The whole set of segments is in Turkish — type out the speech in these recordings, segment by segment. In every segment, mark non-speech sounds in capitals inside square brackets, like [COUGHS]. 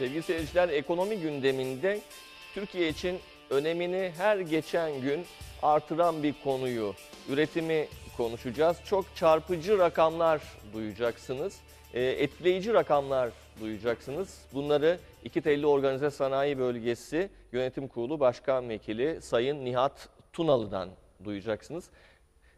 Sevgili seyirciler, ekonomi gündeminde Türkiye için önemini her geçen gün artıran bir konuyu, üretimi konuşacağız. Çok çarpıcı rakamlar duyacaksınız, e, etkileyici rakamlar duyacaksınız. Bunları İki Telli Organize Sanayi Bölgesi Yönetim Kurulu Başkan Vekili Sayın Nihat Tunalı'dan duyacaksınız.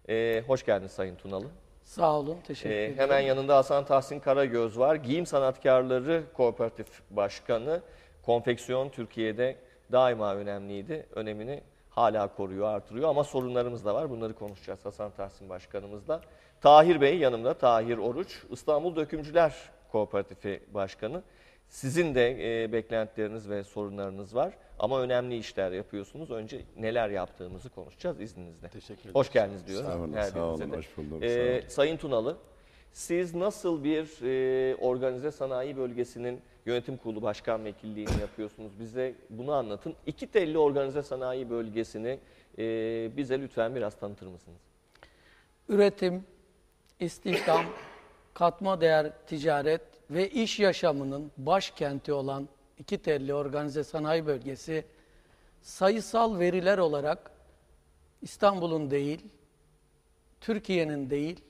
E, hoş geldiniz Sayın Tunalı. Sağ olun, teşekkür Ee, ederim. hemen yanında Hasan Tahsin Karagöz var. Giyim Sanatkarları Kooperatif Başkanı. Konfeksiyon Türkiye'de daima önemliydi. Önemini hala koruyor, artırıyor ama sorunlarımız da var. Bunları konuşacağız Hasan Tahsin Başkanımızla. Tahir Bey yanımda, Tahir Oruç. İstanbul Dökümcüler Kooperatifi Başkanı. Sizin de e, beklentileriniz ve sorunlarınız var ama önemli işler yapıyorsunuz. Önce neler yaptığımızı konuşacağız izninizle. Teşekkür ederim. Hoş geldiniz diyoruz. Sağ olun, her sağ olun, de. hoş bulduk, Ee. Sayın Tunalı, siz nasıl bir e, organize sanayi bölgesinin yönetim kurulu başkan vekilliğini yapıyorsunuz? Bize bunu anlatın. İki telli organize sanayi bölgesini e, bize lütfen biraz tanıtır mısınız? Üretim, istihdam, katma değer ticaret ve iş yaşamının başkenti olan iki telli organize sanayi bölgesi sayısal veriler olarak İstanbul'un değil, Türkiye'nin değil,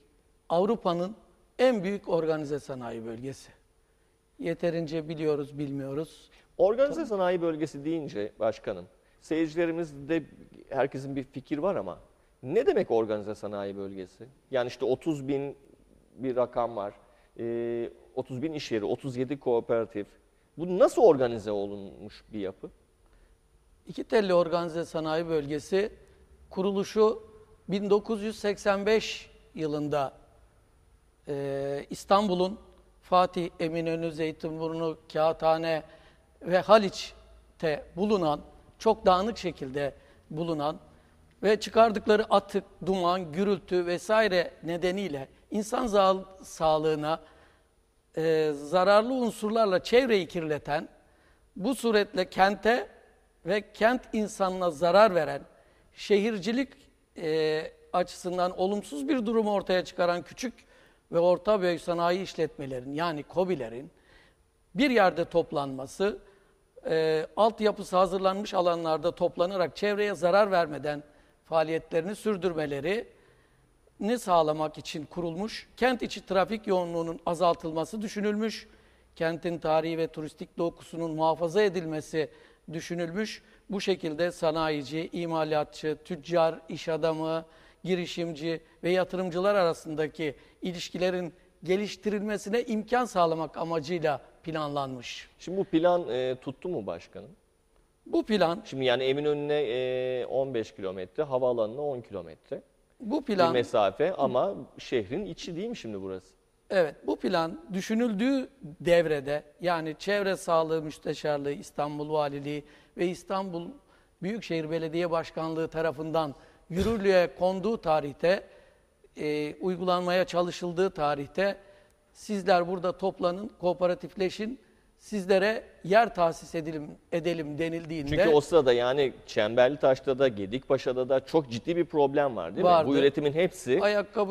Avrupa'nın en büyük organize sanayi bölgesi. Yeterince biliyoruz, bilmiyoruz. Organize sanayi bölgesi deyince başkanım, seyircilerimizde herkesin bir fikir var ama ne demek organize sanayi bölgesi? Yani işte 30 bin bir rakam var, e, 30 bin iş yeri, 37 kooperatif. Bu nasıl organize olunmuş bir yapı? İki telli organize sanayi bölgesi kuruluşu 1985 yılında e, İstanbul'un Fatih, Eminönü, Zeytinburnu, Kağıthane ve Haliç'te bulunan, çok dağınık şekilde bulunan ve çıkardıkları atık, duman, gürültü vesaire nedeniyle insan sağlığına e, zararlı unsurlarla çevreyi kirleten, bu suretle kente ve kent insanına zarar veren, şehircilik e, açısından olumsuz bir durum ortaya çıkaran küçük ve orta boy sanayi işletmelerin yani KOBİ'lerin bir yerde toplanması, e, altyapısı hazırlanmış alanlarda toplanarak çevreye zarar vermeden faaliyetlerini sürdürmeleri ne sağlamak için kurulmuş, kent içi trafik yoğunluğunun azaltılması düşünülmüş, kentin tarihi ve turistik dokusunun muhafaza edilmesi düşünülmüş. Bu şekilde sanayici, imalatçı, tüccar, iş adamı, girişimci ve yatırımcılar arasındaki ilişkilerin geliştirilmesine imkan sağlamak amacıyla planlanmış. Şimdi bu plan e, tuttu mu başkanım? Bu plan, Şimdi yani Eminönü'ne e, 15 kilometre, havaalanına 10 kilometre bu bir plan mesafe ama şehrin içi değil mi şimdi burası? Evet, bu plan düşünüldüğü devrede yani Çevre Sağlığı Müsteşarlığı, İstanbul Valiliği ve İstanbul Büyükşehir Belediye Başkanlığı tarafından yürürlüğe konduğu tarihte, e, uygulanmaya çalışıldığı tarihte sizler burada toplanın, kooperatifleşin, sizlere yer tahsis edelim, edelim denildiğinde... Çünkü o sırada yani Çemberlitaş'ta da Gedikpaşa'da da çok ciddi bir problem var değil mi? Vardı. Bu üretimin hepsi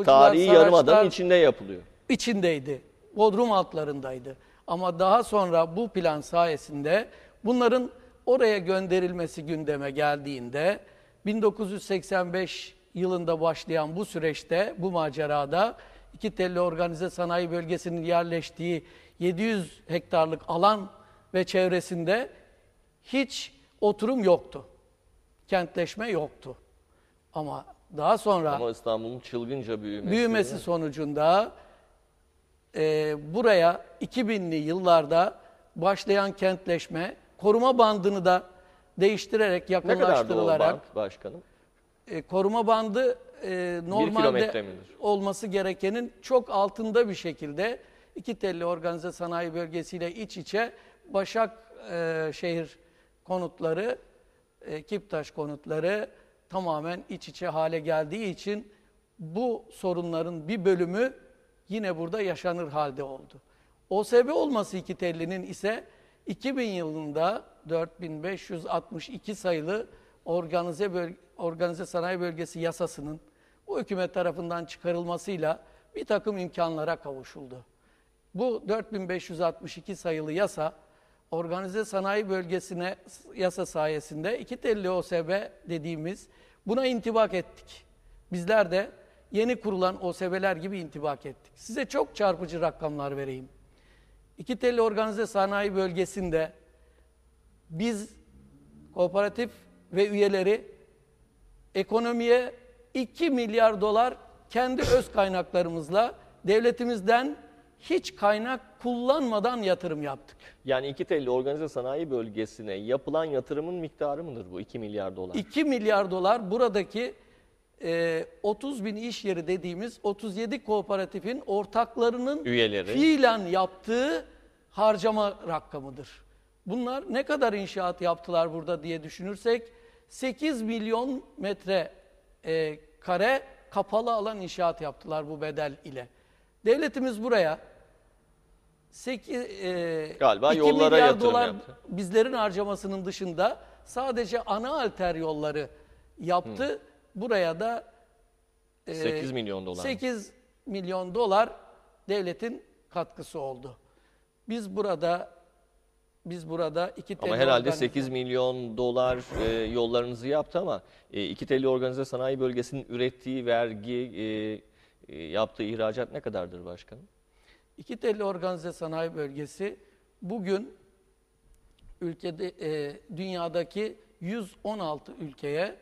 tarihi yarımadanın saraçlar- içinde yapılıyor. içindeydi. Bodrum altlarındaydı. Ama daha sonra bu plan sayesinde bunların oraya gönderilmesi gündeme geldiğinde 1985 yılında başlayan bu süreçte, bu macerada iki telli organize sanayi bölgesinin yerleştiği 700 hektarlık alan ve çevresinde hiç oturum yoktu. Kentleşme yoktu. Ama daha sonra Ama İstanbul'un çılgınca büyümesi. büyümesi sonucunda e, buraya 2000'li yıllarda başlayan kentleşme koruma bandını da değiştirerek ne kadar da o yakınlaştırılarak bant başkanım? e, koruma bandı e, normalde olması gerekenin çok altında bir şekilde iki telli organize sanayi bölgesiyle iç içe Başak e, konutları, e, Kiptaş konutları tamamen iç içe hale geldiği için bu sorunların bir bölümü yine burada yaşanır halde oldu. OSB olması iki tellinin ise 2000 yılında 4562 sayılı organize, böl- organize sanayi bölgesi yasasının bu hükümet tarafından çıkarılmasıyla bir takım imkanlara kavuşuldu. Bu 4562 sayılı yasa organize sanayi bölgesine yasa sayesinde iki telli OSB dediğimiz buna intibak ettik. Bizler de yeni kurulan OSB'ler gibi intibak ettik. Size çok çarpıcı rakamlar vereyim. İki telli organize sanayi bölgesinde biz kooperatif ve üyeleri ekonomiye 2 milyar dolar kendi öz kaynaklarımızla devletimizden hiç kaynak kullanmadan yatırım yaptık. Yani iki telli organize sanayi bölgesine yapılan yatırımın miktarı mıdır bu 2 milyar dolar? 2 milyar dolar buradaki e, 30 bin iş yeri dediğimiz 37 kooperatifin ortaklarının Üyeleri. fiilen yaptığı harcama rakamıdır. Bunlar ne kadar inşaat yaptılar burada diye düşünürsek 8 milyon metre e, kare kapalı alan inşaat yaptılar bu bedel ile. Devletimiz buraya 8, e, Galiba 2 yollara milyar yatırım dolar yaptı. bizlerin harcamasının dışında sadece ana alter yolları yaptı. Buraya da e, 8 milyon dolar. 8 milyon dolar devletin katkısı oldu. Biz burada biz burada iki Ama telli herhalde organize- 8 milyon dolar e, yollarınızı yaptı ama e, iki telli organize sanayi bölgesinin ürettiği vergi, e, e, yaptığı ihracat ne kadardır başkanım? İki telli organize sanayi bölgesi bugün ülkede e, dünyadaki 116 ülkeye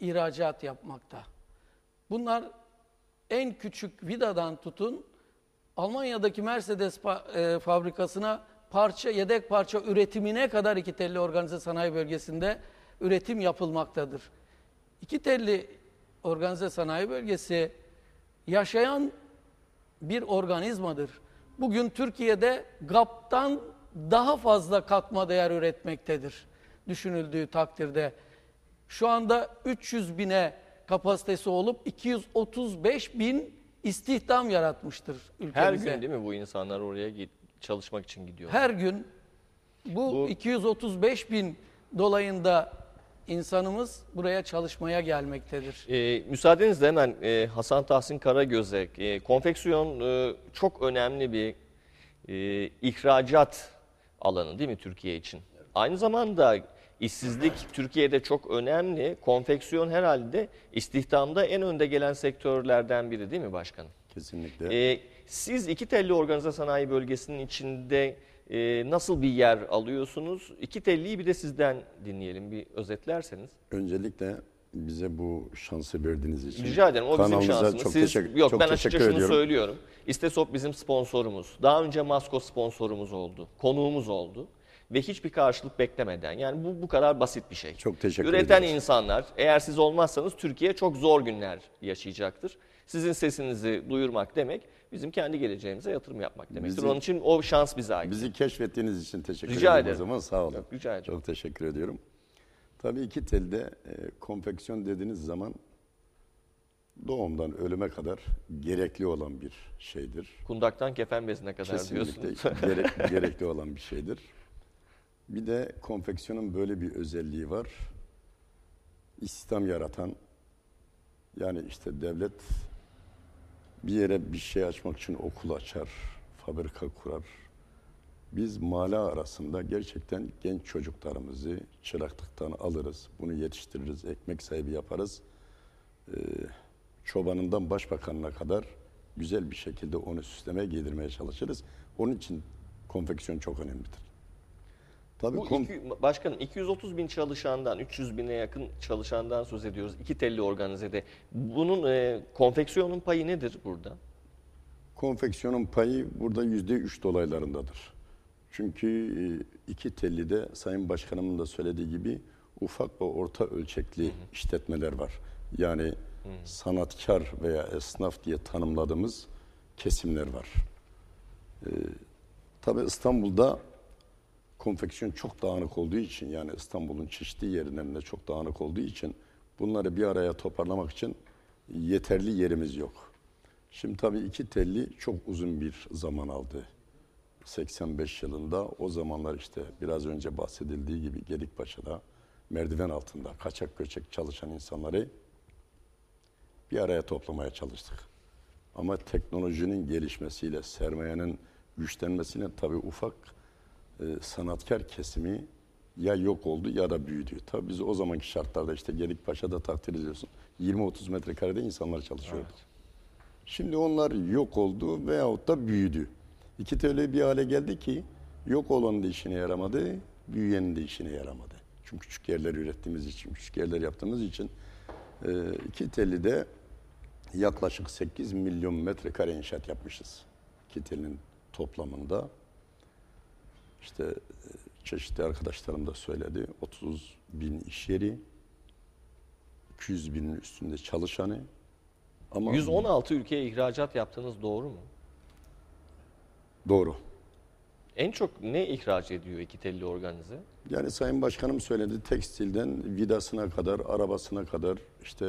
ihracat yapmakta. Bunlar en küçük vidadan tutun Almanya'daki Mercedes e, fabrikasına parça yedek parça üretimine kadar iki telli organize sanayi bölgesinde üretim yapılmaktadır. İki telli organize sanayi bölgesi yaşayan bir organizmadır. Bugün Türkiye'de GAP'tan daha fazla katma değer üretmektedir düşünüldüğü takdirde. Şu anda 300 bine kapasitesi olup 235 bin istihdam yaratmıştır Her ülkemize. gün değil mi bu insanlar oraya git, çalışmak için gidiyor? Her gün bu, Bu- 235 bin dolayında insanımız buraya çalışmaya gelmektedir. E, müsaadenizle hemen e, Hasan Tahsin Karagöz'e, e, konfeksiyon e, çok önemli bir e, ihracat alanı değil mi Türkiye için? Aynı zamanda işsizlik Türkiye'de çok önemli. Konfeksiyon herhalde istihdamda en önde gelen sektörlerden biri değil mi başkanım? Kesinlikle. E, siz iki telli organize sanayi bölgesinin içinde e, nasıl bir yer alıyorsunuz? İki telliyi bir de sizden dinleyelim bir özetlerseniz. Öncelikle bize bu şansı verdiğiniz için Rica ederim. O bizim şansımız. Çok Siz, teşekkür, yok çok ben teşekkür açıkça şunu ediyorum. söylüyorum. İstesop bizim sponsorumuz. Daha önce Masko sponsorumuz oldu. Konuğumuz oldu. Ve hiçbir karşılık beklemeden. Yani bu bu kadar basit bir şey. Çok teşekkür Üreten ediyoruz. insanlar eğer siz olmazsanız Türkiye çok zor günler yaşayacaktır. Sizin sesinizi duyurmak demek bizim kendi geleceğimize yatırım yapmak demektir. Bizi- Onun için o şans bize ait. Bizi keşfettiğiniz için teşekkür Rica ederim ederim. o zaman. Sağ olun. Yok, rica ederim. Çok teşekkür ediyorum. Tabii iki telde e, konfeksiyon dediğiniz zaman doğumdan ölüme kadar gerekli olan bir şeydir. Kundaktan kefen bezine kadar Kesinlikle diyorsunuz. [LAUGHS] gerek- [LAUGHS] gerekli olan bir şeydir. Bir de konfeksiyonun böyle bir özelliği var. İstihdam yaratan, yani işte devlet bir yere bir şey açmak için okul açar, fabrika kurar. Biz mala arasında gerçekten genç çocuklarımızı çıraklıktan alırız, bunu yetiştiririz, ekmek sahibi yaparız. Ee, çobanından başbakanına kadar güzel bir şekilde onu süsleme giydirmeye çalışırız. Onun için konfeksiyon çok önemlidir. Tabii Bu kon- iki, başkanım 230 bin çalışandan 300 bine yakın çalışandan söz ediyoruz. İki telli organizede. Bunun e, konfeksiyonun payı nedir burada? konfeksiyonun payı burada yüzde üç dolaylarındadır. Çünkü e, iki telli de Sayın Başkanımın da söylediği gibi ufak ve orta ölçekli işletmeler var. Yani sanatkar veya esnaf diye tanımladığımız kesimler var. Ee, tabii İstanbul'da konfeksiyon çok dağınık olduğu için yani İstanbul'un çeşitli yerlerinde çok dağınık olduğu için bunları bir araya toparlamak için yeterli yerimiz yok. Şimdi tabii iki telli çok uzun bir zaman aldı. 85 yılında o zamanlar işte biraz önce bahsedildiği gibi Gedikpaşa'da merdiven altında kaçak göçek çalışan insanları bir araya toplamaya çalıştık. Ama teknolojinin gelişmesiyle, sermayenin güçlenmesiyle tabii ufak e, sanatkar kesimi ya yok oldu ya da büyüdü. Tabii biz o zamanki şartlarda işte Gedikpaşa'da takdir ediyorsun. 20-30 metrekarede insanlar çalışıyordu. Şimdi onlar yok oldu veyahut da büyüdü. İki TL bir hale geldi ki yok olan da işine yaramadı, büyüyenin de işine yaramadı. Çünkü küçük yerler ürettiğimiz için, küçük yerler yaptığımız için e, iki telide yaklaşık 8 milyon metrekare inşaat yapmışız. İki telin toplamında. İşte e, çeşitli arkadaşlarım da söyledi. 30 bin iş yeri, 200 binin üstünde çalışanı. Ama 116 ülkeye ihracat yaptığınız doğru mu? Doğru. En çok ne ihraç ediyor iki telli organize? Yani Sayın Başkanım söyledi tekstilden vidasına kadar, arabasına kadar işte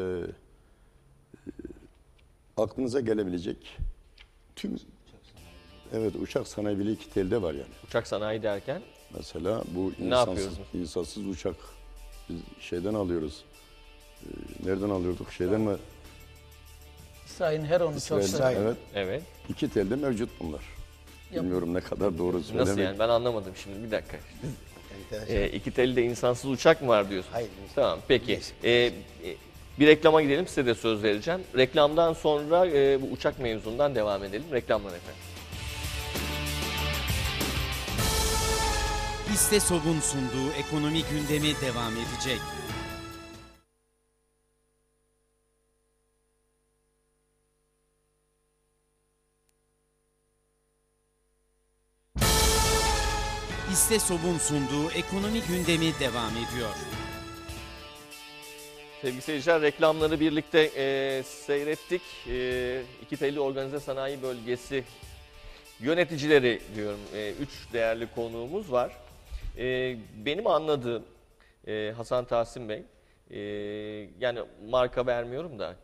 e, aklınıza gelebilecek tüm Evet uçak sanayi bile iki telde var yani. Uçak sanayi derken Mesela bu insansız, yapıyorsunuz? insansız uçak biz şeyden alıyoruz. Ee, nereden alıyorduk? Şeyden mi? Sayın Heron'u çok İsrail'den. seviyorum. Evet. evet. İki telde mevcut bunlar. Yap- Bilmiyorum ne kadar doğru söylemek. Nasıl yani ben anlamadım şimdi bir dakika. Enteresan. Ee, iki telli de insansız uçak mı var diyorsun? Hayır. Tamam peki. Neyse. Ee, e, bir reklama gidelim size de söz vereceğim. Reklamdan sonra e, bu uçak mevzundan devam edelim. Reklamlar efendim. İstesog'un sunduğu ekonomi gündemi devam edecek. İstesog'un sunduğu ekonomi gündemi devam ediyor. Sevgili seyirciler reklamları birlikte e, seyrettik. E, İki telli organize sanayi bölgesi yöneticileri diyorum. E, üç değerli konuğumuz var. E, benim anladığım e, Hasan Tahsin Bey, e, yani marka vermiyorum da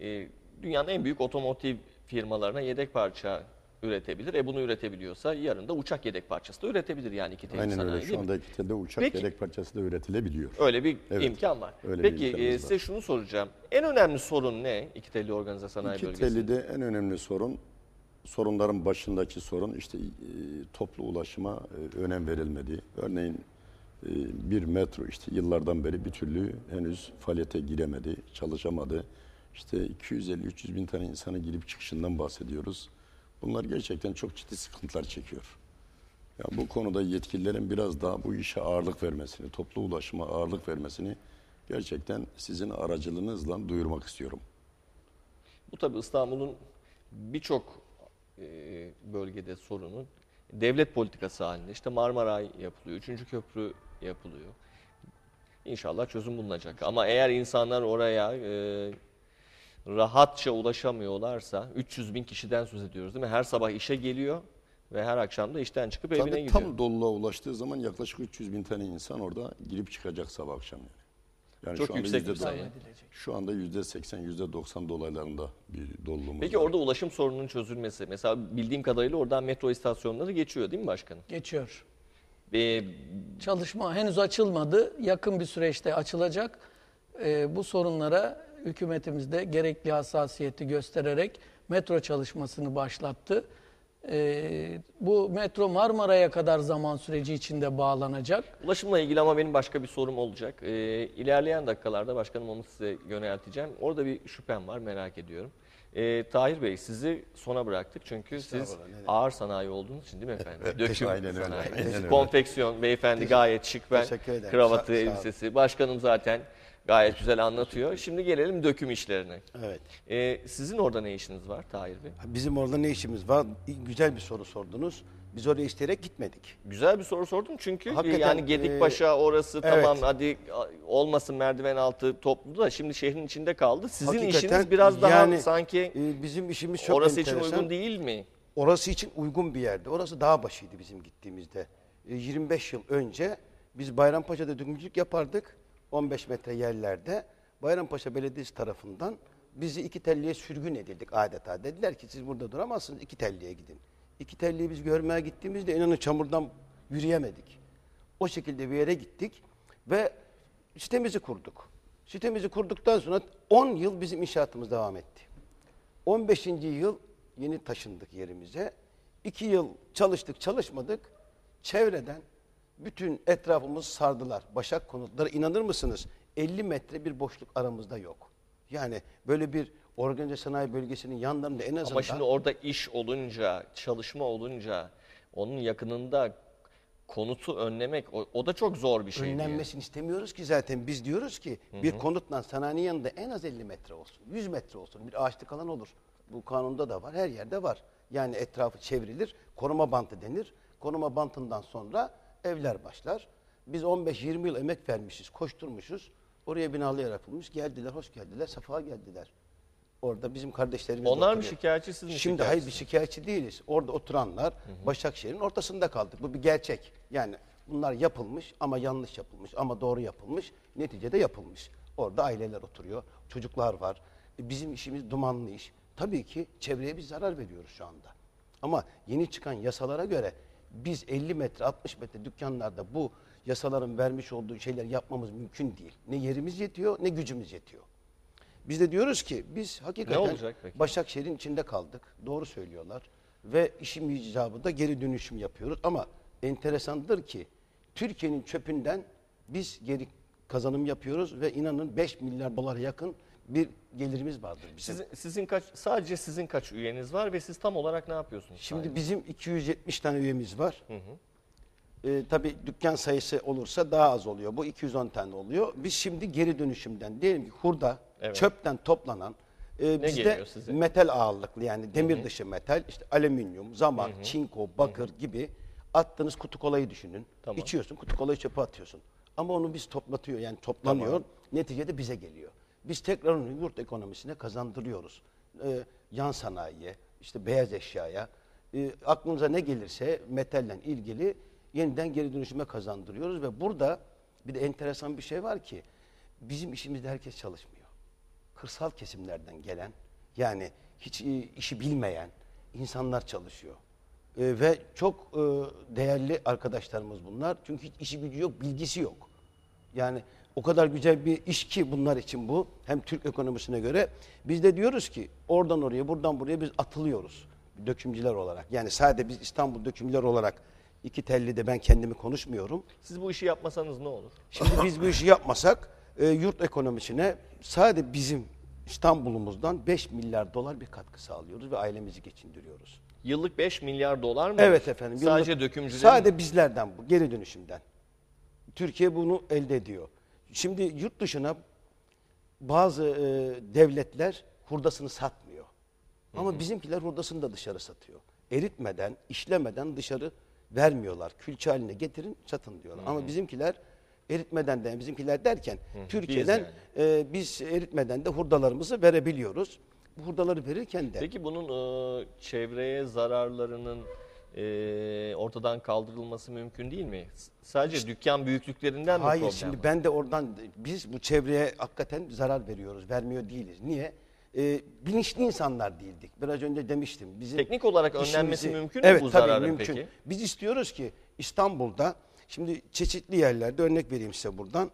e, dünyanın en büyük otomotiv firmalarına yedek parça üretebilir. E bunu üretebiliyorsa yarın da uçak yedek parçası da üretebilir yani iki Aynen sanayi öyle. Şu anda iki telde uçak Peki. yedek parçası da üretilebiliyor. Öyle bir Evet, imkan var. öyle Peki e, var. size şunu soracağım. En önemli sorun ne iki telli organize sanayi İki bölgesinde? tellide en önemli sorun, sorunların başındaki sorun işte e, toplu ulaşıma e, önem verilmedi. Örneğin e, bir metro işte yıllardan beri bir türlü henüz faaliyete giremedi, çalışamadı. İşte 250-300 bin tane insanın girip çıkışından bahsediyoruz. Bunlar gerçekten çok ciddi sıkıntılar çekiyor. Ya bu konuda yetkililerin biraz daha bu işe ağırlık vermesini, toplu ulaşıma ağırlık vermesini gerçekten sizin aracılığınızla duyurmak istiyorum. Bu tabii İstanbul'un birçok bölgede sorunu devlet politikası halinde. İşte Marmaray yapılıyor, üçüncü köprü yapılıyor. İnşallah çözüm bulunacak. Ama eğer insanlar oraya e, rahatça ulaşamıyorlarsa 300 bin kişiden söz ediyoruz değil mi? Her sabah işe geliyor ve her akşam da işten çıkıp evine Tabii gidiyor. tam doluluğa ulaştığı zaman yaklaşık 300 bin tane insan orada girip çıkacak sabah akşam yani. Yani Çok şu yüksek bir sayı. Şu anda yüzde 80, yüzde 90 dolaylarında bir doluluğumuz Peki var. orada ulaşım sorununun çözülmesi. Mesela bildiğim kadarıyla oradan metro istasyonları geçiyor değil mi başkanım? Geçiyor. Ee, Çalışma henüz açılmadı. Yakın bir süreçte açılacak. Ee, bu sorunlara hükümetimiz de gerekli hassasiyeti göstererek metro çalışmasını başlattı. Ee, bu metro Marmara'ya kadar zaman süreci içinde bağlanacak. Ulaşımla ilgili ama benim başka bir sorum olacak. Ee, ilerleyen dakikalarda başkanım onu size yönelteceğim. Orada bir şüphem var merak ediyorum. Ee, Tahir Bey sizi sona bıraktık çünkü siz ağır sanayi olduğunuz için değil mi efendim? Döküm aynen öyle, sanayi. aynen öyle. Konfeksiyon beyefendi gayet şık ben Teşekkür ederim. kravatı Sağ- elbisesi. Başkanım zaten gayet güzel anlatıyor. Şimdi gelelim döküm işlerine. Evet. Ee, sizin orada ne işiniz var Tahir Bey? Bizim orada ne işimiz var? Güzel bir soru sordunuz. Biz oraya isteyerek gitmedik. Güzel bir soru sordum çünkü Hakikaten, yani Gedikpaşa orası evet. tamam hadi olmasın merdiven altı toplu da şimdi şehrin içinde kaldı. Sizin Hakikaten işiniz biraz daha yani, sanki e, bizim işimiz çok orası enteresan. için uygun değil mi? Orası için uygun bir yerdi. Orası dağ başıydı bizim gittiğimizde. E, 25 yıl önce biz Bayrampaşa'da dökümcülük yapardık. 15 metre yerlerde. Bayrampaşa Belediyesi tarafından bizi iki telliye sürgün edildik adeta. Dediler ki siz burada duramazsınız iki telliye gidin. İki telliyi biz görmeye gittiğimizde inanın çamurdan yürüyemedik. O şekilde bir yere gittik ve sitemizi kurduk. Sitemizi kurduktan sonra 10 yıl bizim inşaatımız devam etti. 15. yıl yeni taşındık yerimize. 2 yıl çalıştık çalışmadık. Çevreden bütün etrafımız sardılar. Başak konutları inanır mısınız? 50 metre bir boşluk aramızda yok. Yani böyle bir organize sanayi bölgesinin yanlarında en azından Ama şimdi orada iş olunca, çalışma olunca onun yakınında konutu önlemek o, o da çok zor bir şey. diye. önlenmesini istemiyoruz ki zaten. Biz diyoruz ki bir konutla sanayinin yanında en az 50 metre olsun. 100 metre olsun. Bir ağaçlık alan olur. Bu kanunda da var. Her yerde var. Yani etrafı çevrilir. Koruma bantı denir. Koruma bantından sonra evler başlar. Biz 15-20 yıl emek vermişiz, koşturmuşuz. Oraya binalar yapılmış. Geldiler, hoş geldiler, safa geldiler. Orada bizim kardeşlerimiz de Onlar mı oturuyor. şikayetçi, siz mi Şimdi hayır bir şikayetçi değiliz. Orada oturanlar Başakşehir'in ortasında kaldık. Bu bir gerçek. Yani bunlar yapılmış ama yanlış yapılmış ama doğru yapılmış. Neticede yapılmış. Orada aileler oturuyor. Çocuklar var. E, Bizim işimiz dumanlı iş. Tabii ki çevreye biz zarar veriyoruz şu anda. Ama yeni çıkan yasalara göre biz 50 metre 60 metre dükkanlarda bu yasaların vermiş olduğu şeyler yapmamız mümkün değil. Ne yerimiz yetiyor ne gücümüz yetiyor. Biz de diyoruz ki biz hakikaten? Başakşehir'in içinde kaldık. Doğru söylüyorlar. Ve işim icabı da geri dönüşüm yapıyoruz. Ama enteresandır ki Türkiye'nin çöpünden biz geri kazanım yapıyoruz ve inanın 5 milyar dolara yakın bir gelirimiz vardır bizim. Sizin, sizin kaç sadece sizin kaç üyeniz var ve siz tam olarak ne yapıyorsunuz? Şimdi bizim 270 tane üyemiz var. Ee, tabii dükkan sayısı olursa daha az oluyor. Bu 210 tane oluyor. Biz şimdi geri dönüşümden diyelim ki hurda, Evet. çöpten toplanan e, bizde metal ağırlıklı yani demir dışı metal, işte alüminyum, zaman, çinko, bakır gibi attığınız kutu kolayı düşünün. Tamam. İçiyorsun, kutu kolayı çöpe atıyorsun. Ama onu biz toplatıyor yani toplanıyor. Tamam. Neticede bize geliyor. Biz tekrar onu yurt ekonomisine kazandırıyoruz. Ee, yan sanayiye, işte beyaz eşyaya, e, aklınıza ne gelirse metalle ilgili yeniden geri dönüşüme kazandırıyoruz ve burada bir de enteresan bir şey var ki bizim işimizde herkes çalışmıyor. Kırsal kesimlerden gelen yani hiç e, işi bilmeyen insanlar çalışıyor. E, ve çok e, değerli arkadaşlarımız bunlar. Çünkü hiç işi gücü yok, bilgisi yok. Yani o kadar güzel bir iş ki bunlar için bu. Hem Türk ekonomisine göre. Biz de diyoruz ki oradan oraya, buradan buraya biz atılıyoruz. Dökümcüler olarak. Yani sadece biz İstanbul dökümcüler olarak iki telli de ben kendimi konuşmuyorum. Siz bu işi yapmasanız ne olur? Şimdi biz bu işi yapmasak e, yurt ekonomisine sadece bizim İstanbul'umuzdan 5 milyar dolar bir katkı sağlıyoruz ve ailemizi geçindiriyoruz. Yıllık 5 milyar dolar mı? Evet efendim. Sadece dökümcülerin Sadece bizlerden bu, geri dönüşümden. Türkiye bunu elde ediyor. Şimdi yurt dışına bazı e, devletler hurdasını satmıyor. Ama bizimkiler hurdasını da dışarı satıyor. Eritmeden, işlemeden dışarı vermiyorlar. Külçe haline getirin, satın diyorlar. Ama bizimkiler eritmeden de, bizimkiler derken Türkiye'den yani. e, biz eritmeden de hurdalarımızı verebiliyoruz. Bu hurdaları verirken de Peki bunun e, çevreye zararlarının e, ortadan kaldırılması mümkün değil mi? Sadece dükkan büyüklüklerinden mi Hayır problem şimdi var? ben de oradan biz bu çevreye hakikaten zarar veriyoruz. Vermiyor değiliz. Niye? Ee, bilinçli insanlar değildik. Biraz önce demiştim. Bizim Teknik olarak işimizi- önlenmesi mümkün mü evet, bu tabii zararın mümkün. peki? Biz istiyoruz ki İstanbul'da şimdi çeşitli yerlerde örnek vereyim size buradan.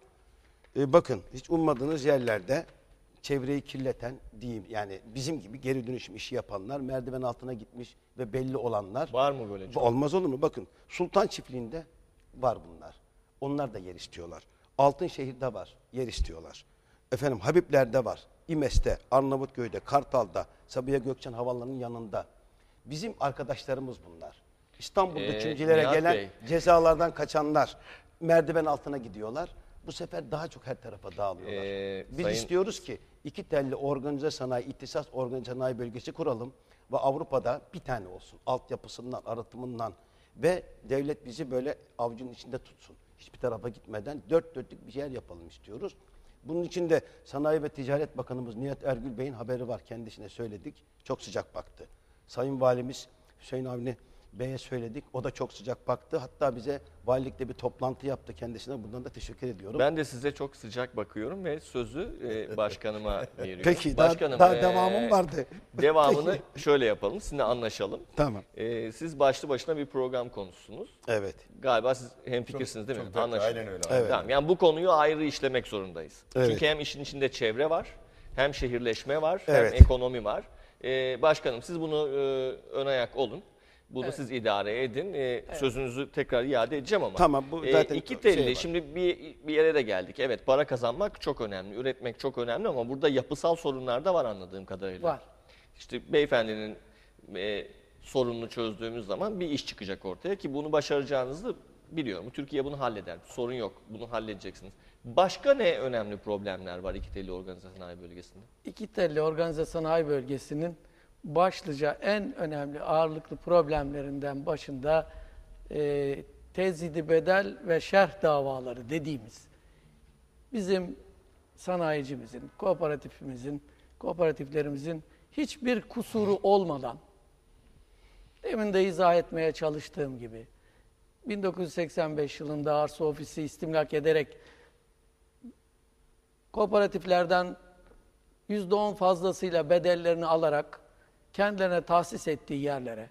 Ee, bakın hiç ummadığınız yerlerde çevreyi kirleten diyeyim yani bizim gibi geri dönüşüm işi yapanlar merdiven altına gitmiş ve belli olanlar Var mı böyle çok? Olmaz olur mu? Bakın Sultan Çiftliği'nde var bunlar. Onlar da yer istiyorlar. Altınşehir'de var, yer istiyorlar. Efendim Habibler'de var. İmes'te, Arnavutköy'de, Kartal'da, Sabiha Gökçen Havaalanı'nın yanında. Bizim arkadaşlarımız bunlar. İstanbul'da Ee, küncülere Nihat gelen Bey. cezalardan kaçanlar merdiven altına gidiyorlar. Bu sefer daha çok her tarafa dağılıyorlar. Ee, Biz Sayın- istiyoruz ki iki telli organize sanayi, ihtisas organize sanayi bölgesi kuralım ve Avrupa'da bir tane olsun. Altyapısından, arıtımından ve devlet bizi böyle avucunun içinde tutsun. Hiçbir tarafa gitmeden dört dörtlük bir yer yapalım istiyoruz. Bunun için de Sanayi ve Ticaret Bakanımız Nihat Ergül Bey'in haberi var. Kendisine söyledik. Çok sıcak baktı. Sayın Valimiz Hüseyin Avni Bey'e söyledik. O da çok sıcak baktı. Hatta bize valilikte bir toplantı yaptı kendisine. Bundan da teşekkür ediyorum. Ben de size çok sıcak bakıyorum ve sözü e, başkanıma [LAUGHS] veriyorum. Peki daha, Başkanım, daha e, devamım vardı. [LAUGHS] Devamını Peki. şöyle yapalım, sizinle anlaşalım. Tamam. E, siz başlı başına bir program konusunuz. Evet. Galiba siz hemfikirsiniz değil mi? çok Anlaşıldı. aynen öyle, aynen. Tamam, yani bu konuyu ayrı işlemek zorundayız. Evet. Çünkü hem işin içinde çevre var, hem şehirleşme var, Evet. hem ekonomi var. E, başkanım siz bunu e, ön ayak olun. Bunu siz idare edin. Ee, Sözünüzü tekrar iade edeceğim ama. Tamam, bu Ee, zaten iki şey telli. var. Şimdi bir, bir yere de geldik. Evet para kazanmak çok önemli. Üretmek çok önemli ama burada yapısal sorunlar da var anladığım kadarıyla. Var. İşte beyefendinin e, sorununu çözdüğümüz zaman bir iş çıkacak ortaya ki bunu başaracağınızı biliyorum. Türkiye bunu halleder. Sorun yok. Bunu halledeceksiniz. Başka ne önemli problemler var iki telli organize sanayi bölgesinde? İki telli organize sanayi bölgesinin başlıca en önemli ağırlıklı problemlerinden başında e, tezidi bedel ve şerh davaları dediğimiz bizim sanayicimizin, kooperatifimizin, kooperatiflerimizin hiçbir kusuru olmadan demin de izah etmeye çalıştığım gibi 1985 yılında arsa ofisi istimlak ederek kooperatiflerden %10 fazlasıyla bedellerini alarak kendilerine tahsis ettiği yerlere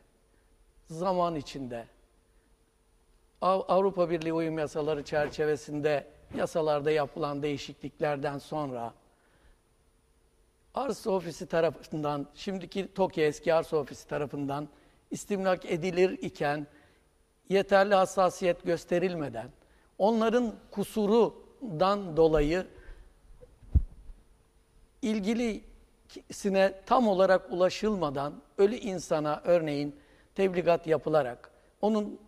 zaman içinde Av- Avrupa Birliği uyum yasaları çerçevesinde yasalarda yapılan değişikliklerden sonra arsa ofisi tarafından, şimdiki TOKİ eski arsa ofisi tarafından istimlak edilir iken yeterli hassasiyet gösterilmeden onların kusurundan dolayı ilgilisine tam olarak ulaşılmadan ölü insana örneğin tebligat yapılarak onun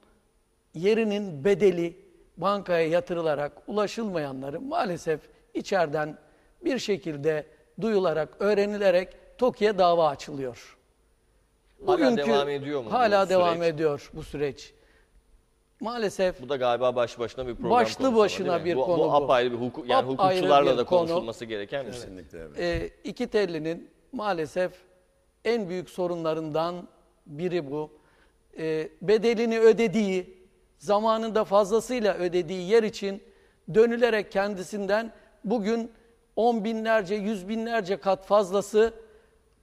yerinin bedeli bankaya yatırılarak ulaşılmayanları maalesef içeriden bir şekilde duyularak, öğrenilerek TOKİ'ye dava açılıyor. Hala devam ediyor mu Hala devam süreç? ediyor bu süreç. Maalesef Bu da galiba baş başına bir program Başlı konusu ama başına değil mi? bir bu, konu bu. bu. apayrı bir hukuk, yani Apayrı hukukçularla bir da konu. konuşulması gereken bir şey. Kesinlikle evet. e, iki tellinin maalesef en büyük sorunlarından biri bu. E, bedelini ödediği, zamanında fazlasıyla ödediği yer için dönülerek kendisinden bugün on binlerce, yüz binlerce kat fazlası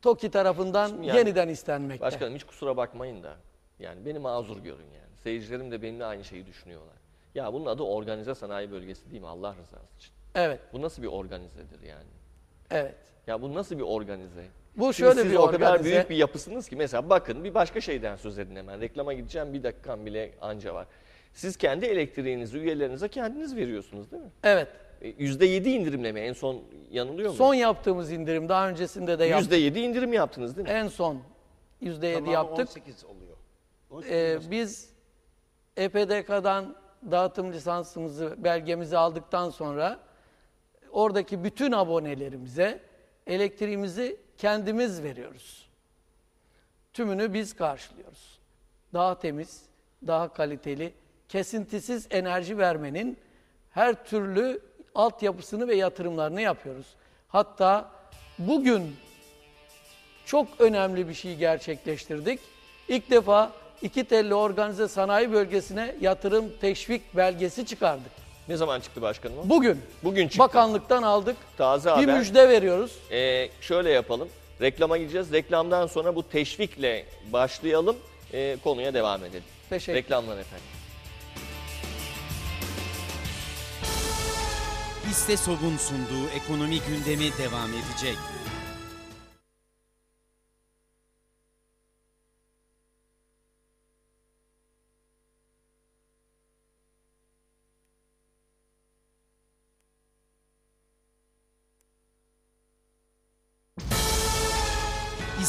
TOKİ tarafından Şimdi yani- yeniden istenmekte. Başkanım hiç kusura bakmayın da yani beni mazur görün yani. Seyircilerim de benimle aynı şeyi düşünüyorlar. Ya bunun adı organize sanayi bölgesi değil mi Allah rızası için? Evet, Bu nasıl bir organizedir yani? evet. Ya bu nasıl bir organize? Bu Şimdi şöyle siz bir o kadar organize. büyük bir yapısınız ki mesela bakın bir başka şeyden söz edin hemen. Reklama gideceğim bir dakikam bile anca var. Siz kendi elektriğinizi üyelerinize kendiniz veriyorsunuz değil mi? Evet. E, %7 indirimle mi? En son yanılıyor mu? Son yaptığımız indirim daha öncesinde de yaptık. %7 indirim yaptınız değil mi? En son %7 Tamamı yaptık. 18 oluyor. 18 Ee, biz EPDK'dan dağıtım lisansımızı, belgemizi aldıktan sonra oradaki bütün abonelerimize elektriğimizi kendimiz veriyoruz. Tümünü biz karşılıyoruz. Daha temiz, daha kaliteli, kesintisiz enerji vermenin her türlü altyapısını ve yatırımlarını yapıyoruz. Hatta bugün çok önemli bir şey gerçekleştirdik. İlk defa iki telli organize sanayi bölgesine yatırım teşvik belgesi çıkardık. Ne zaman çıktı başkanım? o? Bugün Bugün çıktı. bakanlıktan aldık. Taze bir haber. müjde veriyoruz. Ee, şöyle yapalım. Reklama gideceğiz. Reklamdan sonra bu teşvikle başlayalım. Ee, konuya devam edelim. Teşekkür. Reklamlar efendim. İstesov'un sunduğu ekonomi gündemi devam edecek.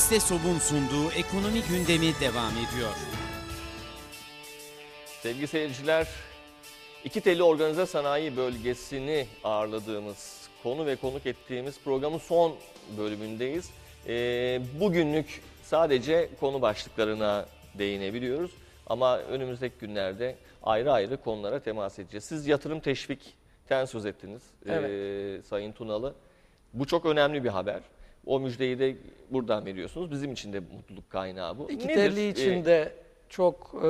İstesov'un sunduğu ekonomi gündemi devam ediyor. Sevgili seyirciler, iki telli organize sanayi bölgesini ağırladığımız, konu ve konuk ettiğimiz programın son bölümündeyiz. Ee, bugünlük sadece konu başlıklarına değinebiliyoruz. Ama önümüzdeki günlerde ayrı ayrı konulara temas edeceğiz. Siz yatırım teşvikten söz ettiniz ee, Sayın Tunalı. Bu çok önemli bir haber. O müjdeyi de buradan veriyorsunuz. Bizim için de mutluluk kaynağı bu. İki Nedir? telli için de çok e,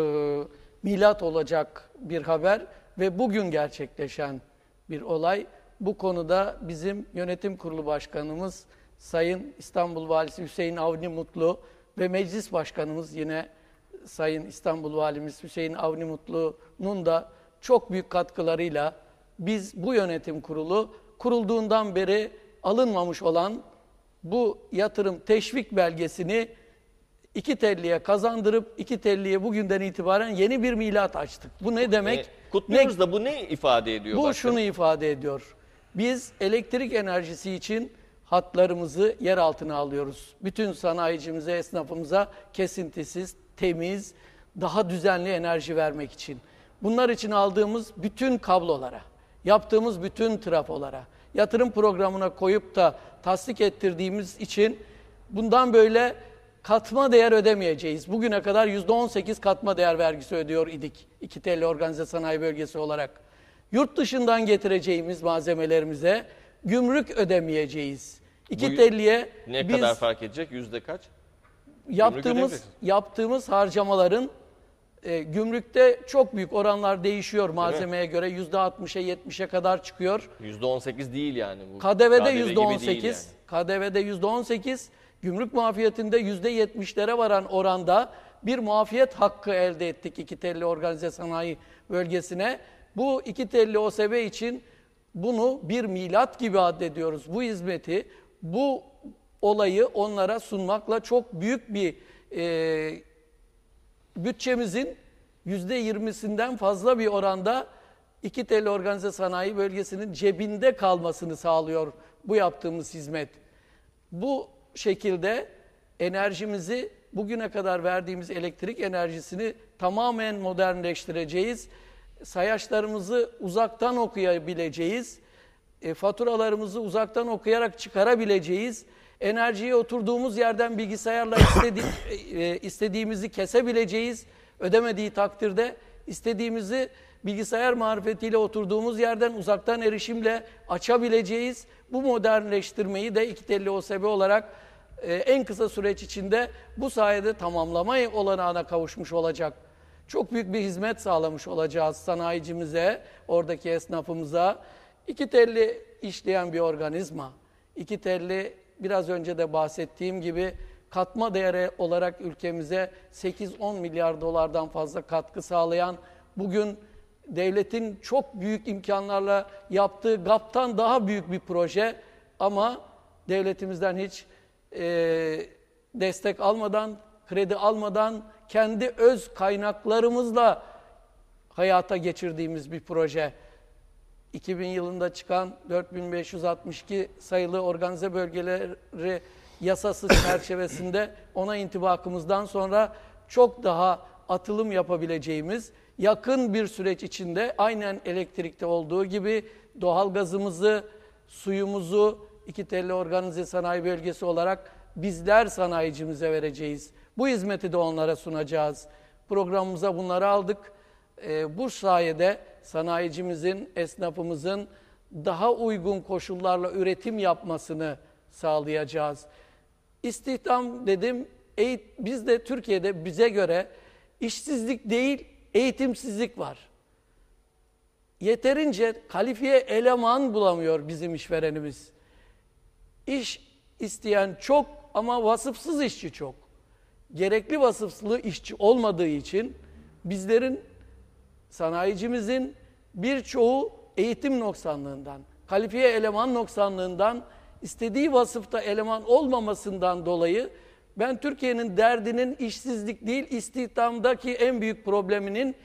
milat olacak bir haber ve bugün gerçekleşen bir olay. Bu konuda bizim yönetim kurulu başkanımız Sayın İstanbul Valisi Hüseyin Avni Mutlu ve meclis başkanımız yine Sayın İstanbul Valimiz Hüseyin Avni Mutlu'nun da çok büyük katkılarıyla biz bu yönetim kurulu kurulduğundan beri alınmamış olan bu yatırım teşvik belgesini iki telliye kazandırıp iki telliye bugünden itibaren yeni bir milat açtık. Bu ne demek? E, kutluyoruz Ne- da bu ne ifade ediyor bu başkanım? şunu ifade ediyor. Biz elektrik enerjisi için hatlarımızı yer altına alıyoruz. Bütün sanayicimize, esnafımıza kesintisiz, temiz, daha düzenli enerji vermek için. Bunlar için aldığımız bütün kablolara, yaptığımız bütün trafolara, yatırım programına koyup da tasdik ettirdiğimiz için bundan böyle katma değer ödemeyeceğiz. Bugüne kadar %18 katma değer vergisi ödüyor idik. İki telli organize sanayi bölgesi olarak. Yurt dışından getireceğimiz malzemelerimize gümrük ödemeyeceğiz. İki Bu telliye Ne biz kadar fark edecek? Yüzde kaç? yaptığımız yaptığımız harcamaların e, gümrükte çok büyük oranlar değişiyor malzemeye göre yüzde 60'a 70'e kadar çıkıyor. Yüzde on sekiz değil yani. Bu KDV'de gibi değil sekiz, yani. KDV'de yüzde on sekiz, gümrük muafiyetinde yüzde yetmişlere varan oranda bir muafiyet hakkı elde ettik iki telli organize sanayi bölgesine. Bu iki telli OSB için bunu bir milat gibi addediyoruz. Bu hizmeti, bu olayı onlara sunmakla çok büyük bir e, bütçemizin yüzde yirmisinden fazla bir oranda iki telli organize sanayi bölgesinin cebinde kalmasını sağlıyor bu yaptığımız hizmet. Bu şekilde enerjimizi bugüne kadar verdiğimiz elektrik enerjisini tamamen modernleştireceğiz. Sayaçlarımızı uzaktan okuyabileceğiz. E, faturalarımızı uzaktan okuyarak çıkarabileceğiz. Enerjiyi oturduğumuz yerden bilgisayarla istedi, [COUGHS] e, istediğimizi kesebileceğiz. Ödemediği takdirde istediğimizi bilgisayar marifetiyle oturduğumuz yerden uzaktan erişimle açabileceğiz. Bu modernleştirmeyi de iki telli OSB olarak e, en kısa süreç içinde bu sayede tamamlama olanağına kavuşmuş olacak. Çok büyük bir hizmet sağlamış olacağız sanayicimize, oradaki esnafımıza. İki telli işleyen bir organizma. İki telli biraz önce de bahsettiğim gibi katma değeri olarak ülkemize 8-10 milyar dolardan fazla katkı sağlayan bugün devletin çok büyük imkanlarla yaptığı GAP'tan daha büyük bir proje ama devletimizden hiç e, destek almadan, kredi almadan kendi öz kaynaklarımızla hayata geçirdiğimiz bir proje. 2000 yılında çıkan 4562 sayılı organize bölgeleri yasası [LAUGHS] çerçevesinde ona intibakımızdan sonra çok daha atılım yapabileceğimiz yakın bir süreç içinde aynen elektrikte olduğu gibi doğalgazımızı, suyumuzu iki telli organize sanayi bölgesi olarak bizler sanayicimize vereceğiz. Bu hizmeti de onlara sunacağız. Programımıza bunları aldık. Ee, bu sayede sanayicimizin, esnafımızın daha uygun koşullarla üretim yapmasını sağlayacağız. İstihdam dedim, biz de Türkiye'de bize göre işsizlik değil, eğitimsizlik var. Yeterince kalifiye eleman bulamıyor bizim işverenimiz. İş isteyen çok ama vasıfsız işçi çok. Gerekli vasıflı işçi olmadığı için bizlerin sanayicimizin birçoğu eğitim noksanlığından, kalifiye eleman noksanlığından, istediği vasıfta eleman olmamasından dolayı ben Türkiye'nin derdinin işsizlik değil, istihdamdaki en büyük probleminin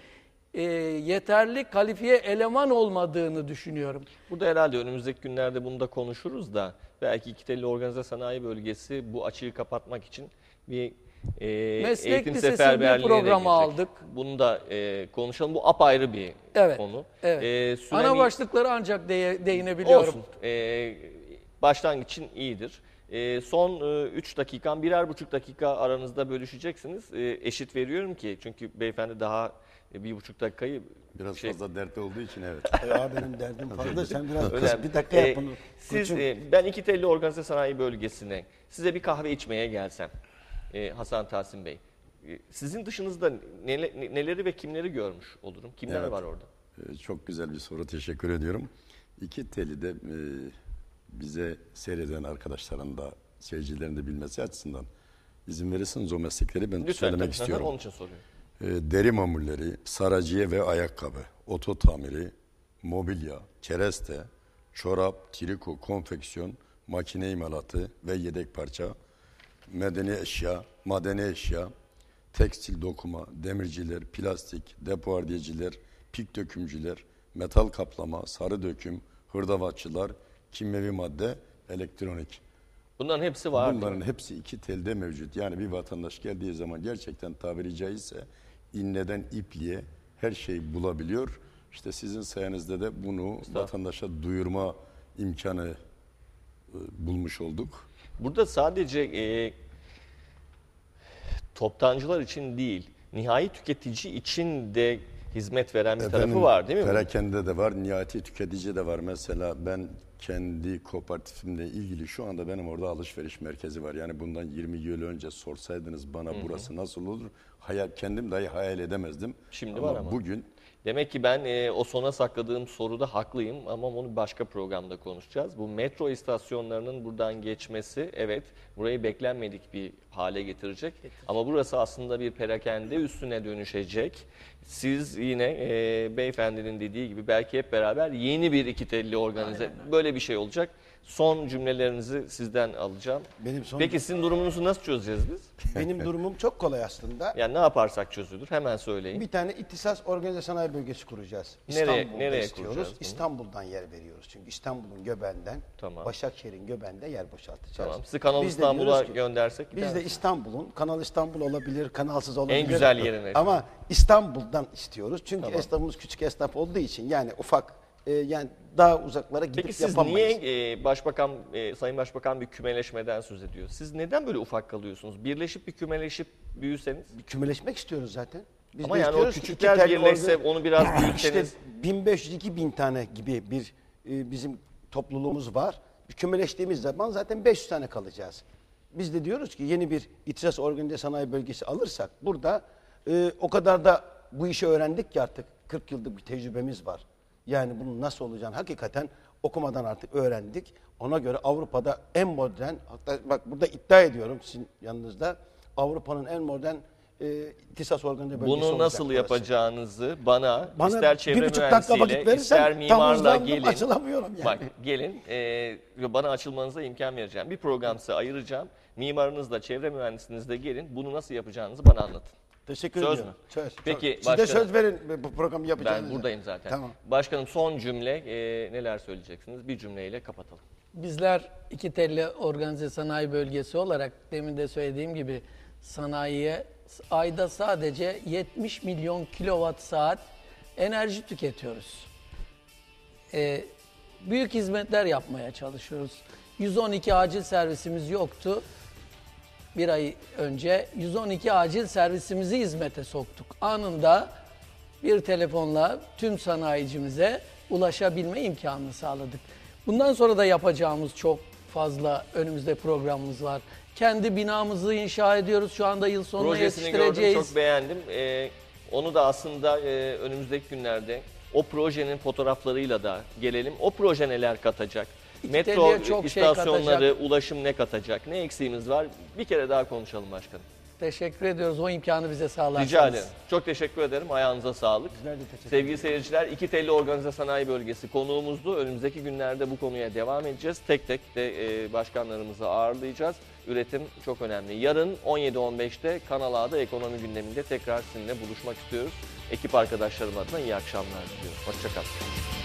e, yeterli kalifiye eleman olmadığını düşünüyorum. Burada herhalde önümüzdeki günlerde bunu da konuşuruz da belki iki telli organize sanayi bölgesi bu açığı kapatmak için bir e, Meslek eğitim seferberliğine de programı aldık. Bunu da e, konuşalım. Bu apayrı bir Evet. konu. Evet. E, süremi- Ana başlıkları ancak değe- değinebiliyorum. Olsun. E, başlangıç için iyidir. E, son 3 dakikan, birer buçuk dakika aranızda bölüşeceksiniz. E, eşit veriyorum ki çünkü beyefendi daha e, bir buçuk dakikayı Biraz şey- fazla dertli olduğu için evet. [LAUGHS] Ya benim derdim fazla sen biraz kıs Önemli. bir dakika Ee, yap bunu. Siz, e, ben iki telli organize sanayi bölgesine size bir kahve içmeye gelsem e, Hasan Tahsin Bey. e, Sizin dışınızda nele- ne- neleri ve kimleri görmüş olurum? Kimler Evet. var orada? Ee, Çok güzel bir soru. Teşekkür ediyorum. İki teli de e, bize seyreden arkadaşların da seyircilerin de bilmesi açısından izin verirseniz o meslekleri ben Lütfen söylemek tabii. istiyorum. Onun için soruyorum. E, deri mamulleri, saraciye ve ayakkabı, oto tamiri, mobilya, kereste, çorap, triko, konfeksiyon, makine imalatı ve yedek parça, medeni eşya, madeni eşya, tekstil dokuma, demirciler, plastik, depo ardiyeciler, pik dökümcüler, metal kaplama, sarı döküm, hırdavatçılar, kimyevi madde, elektronik. Bunların hepsi var. değil mi? Bunların hepsi iki telde mevcut. Yani bir vatandaş geldiği zaman gerçekten tabiri caizse inneden ipliğe her şeyi bulabiliyor. İşte sizin sayenizde de bunu vatandaşa duyurma imkanı e, bulmuş olduk. Burada sadece e, toptancılar için değil, nihai tüketici için de hizmet veren bir tarafı var değil mi? Perakende de var, nihayeti tüketici de var. Mesela ben kendi kooperatifimle ilgili şu anda benim orada alışveriş merkezi var. Yani bundan 20 yıl önce sorsaydınız bana burası nasıl olur? Hayal, kendim dahi hayal edemezdim. Şimdi var ama. Bugün Demek ki ben e, o sona sakladığım soruda haklıyım ama onu başka programda konuşacağız. Bu metro istasyonlarının buradan geçmesi evet burayı beklenmedik bir hale getirecek. Ama burası aslında bir perakende üstüne dönüşecek. Siz yine e, beyefendinin dediği gibi belki hep beraber yeni bir iki telli organize böyle bir şey olacak. Son cümlelerinizi sizden alacağım. Benim son- Peki sizin durumunuzu nasıl çözeceğiz biz? Benim [LAUGHS] durumum çok kolay aslında. Yani ne yaparsak çözülür hemen söyleyin. Bir tane ihtisas organize sanayi bölgesi kuracağız. Nereye- İstanbul'da nereye istiyoruz. kuracağız bunu? İstanbul'dan yer veriyoruz. Çünkü İstanbul'un göbeğinden, Tamam. Başakşehir'in göbeğinde yer boşaltacağız. Tamam. Sizi Kanal Biz de İstanbul'a ki, göndersek gider Biz de misiniz? İstanbul'un, Kanal İstanbul olabilir, kanalsız olabilir. güzel yerine. Ama İstanbul'dan istiyoruz. Çünkü esnafımız küçük esnaf olduğu için yani ufak, e, yani daha uzaklara gidip Peki siz yapamayız. niye e, başbakan, e, sayın başbakan bir kümeleşmeden söz ediyor? Siz neden böyle ufak kalıyorsunuz? Birleşip bir kümeleşip büyüseniz? Kümeleşmek istiyoruz zaten. Biz Ama de yani o istiyoruz ki küçükler iki birleşse, organ- onu biraz [CLEARS THROAT] işte büyütseniz. 1500-2000 tane gibi bir e, bizim topluluğumuz var. Bir kümeleştiğimiz zaman zaten 500 tane kalacağız. Biz de diyoruz ki yeni bir ihtisas organize sanayi bölgesi alırsak burada e, o kadar da bu işi öğrendik ki artık 40 yıllık bir tecrübemiz var. Yani bunun nasıl olacağını hakikaten okumadan artık öğrendik. Ona göre Avrupa'da en modern, hatta bak burada iddia ediyorum sizin yanınızda Avrupa'nın en modern e, ihtisas organize bölgesi Bunu nasıl burası. yapacağınızı bana, Bana ister bir çevre buçuk dakika vakit mühendisiyle, verirsen ister tam mimarla gelin. açılamıyorum yani. Bak gelin, e, bana açılmanıza imkan vereceğim. Bir program size ayıracağım. Mimarınızla, çevre mühendisinizle gelin. Bunu nasıl yapacağınızı bana anlatın. Teşekkür Söz ediyorum. mü? Söz. Peki, Siz de başkanım. söz verin bu programı yapacağınızı. Ben buradayım zaten. Tamam. Başkanım son cümle e, neler söyleyeceksiniz? Bir cümleyle kapatalım. Bizler iki telli organize sanayi bölgesi olarak demin de söylediğim gibi sanayiye ayda sadece 70 milyon kilowatt saat enerji tüketiyoruz. Ee, büyük hizmetler yapmaya çalışıyoruz. 112 acil servisimiz yoktu. Bir ay önce 112 acil servisimizi hizmete soktuk. Anında bir telefonla tüm sanayicimize ulaşabilme imkanını sağladık. Bundan sonra da yapacağımız çok fazla önümüzde programımız var. Kendi binamızı inşa ediyoruz. Şu anda yıl sonuna Projesini gördüm, yetiştireceğiz. çok beğendim. E, onu da aslında e, önümüzdeki günlerde o projenin fotoğraflarıyla da gelelim. O proje neler katacak? Metro çok şey istasyonları, katacak. ulaşım ne katacak? Ne eksiğimiz var? Bir kere daha konuşalım başkanım. Teşekkür ediyoruz o imkanı bize sağlarsanız. Rica ederim. Çok teşekkür ederim. Ayağınıza sağlık. Sevgili seyirciler, iki telli organize sanayi bölgesi konuğumuzdu. Önümüzdeki günlerde bu konuya devam edeceğiz. Tek tek de e, başkanlarımızı ağırlayacağız. Üretim çok önemli. Yarın 17.15'te Kanal A'da ekonomi gündeminde tekrar sizinle buluşmak istiyoruz. Ekip arkadaşlarım adına iyi akşamlar diliyorum. Hoşçakalın.